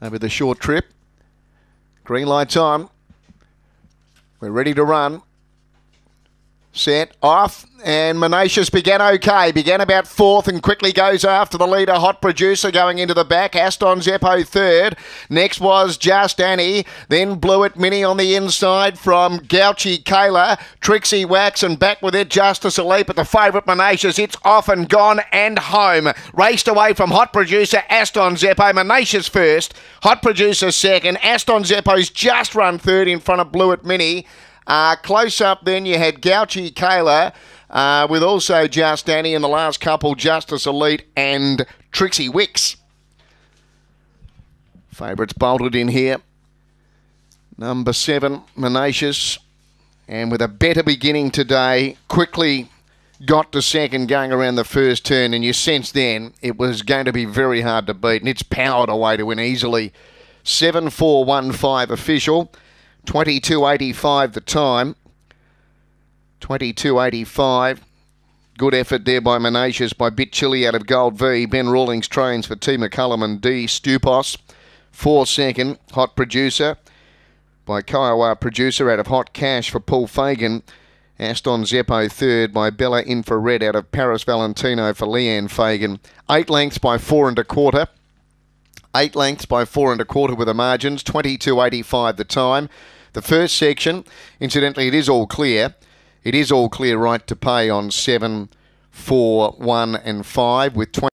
over the short trip. Green lights on. We're ready to run. Set off, and Menatius began okay. Began about fourth and quickly goes after the leader, Hot Producer, going into the back. Aston Zeppo third. Next was Just Annie. Then Blew It Mini on the inside from Gouchy Kayla. Trixie Wax and back with it, Justice Elite. But the favourite Menatius, it's off and gone and home. Raced away from Hot Producer, Aston Zeppo. Menatius first. Hot Producer second. Aston Zeppo's just run third in front of Blew It Mini. Uh, close up, then you had Gouchy Kayla, uh, with also Just Danny in the last couple, Justice Elite and Trixie Wicks. Favourites bolted in here. Number seven, Menatius. And with a better beginning today, quickly got to second going around the first turn, and you sense then it was going to be very hard to beat, and it's powered away to win easily. 7 4 1 5 official. 22.85 the time. 22.85. Good effort there by Menatius, by Bit Chilly out of Gold V. Ben Rawlings trains for T. McCullum and D. Stupos. Four second. Hot Producer by Kiowa Producer out of Hot Cash for Paul Fagan. Aston Zeppo third by Bella Infrared out of Paris Valentino for Leanne Fagan. Eight lengths by four and a quarter. Eight lengths by four and a quarter with the margins. 22.85 the time. The first section, incidentally, it is all clear. It is all clear right to pay on 7, 4, 1 and 5 with 20